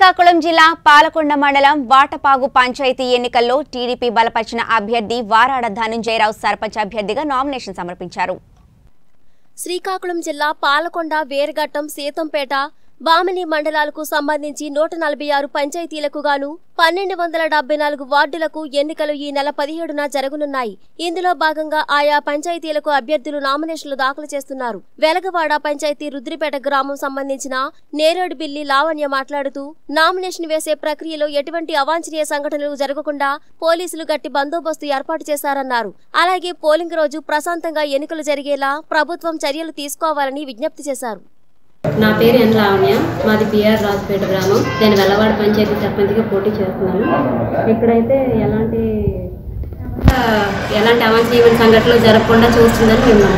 శ్రీకాకుళం జిల్లా పాలకొండ మండలం వాటపాగు పంచాయతీ ఎన్నికల్లో టీడీపీ బలపరిచిన అభ్యర్థి వారాడ ధనుంజయరావు సర్పంచ్ అభ్యర్థిగా నామినేషన్ సమర్పించారు. శ్రీకాకుళం జిల్లా పాలకొండ వేరగట్టం సీతంపేట బామిని మండలాలకు సంబంధించి నూట నలభై ఆరు పంచాయతీలకు గాను పన్నెండు వందల డెబ్బై నాలుగు వార్డులకు ఎన్నికలు ఈ నెల పదిహేడున జరగనున్నాయి. ఇందులో భాగంగా ఆయా పంచాయతీలకు అభ్యర్థులు నామినేషన్లు దాఖలు చేస్తున్నారు. వెలగవాడ పంచాయతీ రుద్రిపేట గ్రామం సంబంధించిన నేరేడు బిల్లి లావణ్య మాట్లాడుతూ నామినేషన్ వేసే ప్రక్రియలో ఎటువంటి అవాంఛనీయ సంఘటనలు జరగకుండా పోలీసులు గట్టి బందోబస్తు ఏర్పాటు చేశారన్నారు. అలాగే పోలింగ్ రోజు ప్రశాంతంగా ఎన్నికలు జరిగేలా ప్రభుత్వం చర్యలు తీసుకోవాలని విజ్ఞప్తి చేశారు. నా పేరు ఎన్ లావణ్య మాది పిఆర్ రాజపేట గ్రామం. నేను వెల్లవాడ పంచాయతీ సర్పంచ్గా పోటీ చేస్తున్నాను. ఇక్కడైతే ఎలాంటి ఎలాంటి అవాంఛనీయమైన సంఘటనలు జరగకుండా చూస్తుందని మేము